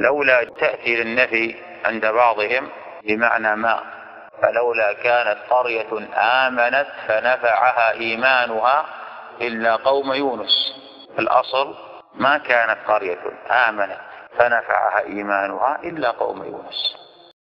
لولا تأتي للنفي عند بعضهم بمعنى ما فلولا كانت قرية آمنت فنفعها إيمانها إلا قوم يونس. الأصل ما كانت قرية آمنت فنفعها إيمانها إلا قوم يونس.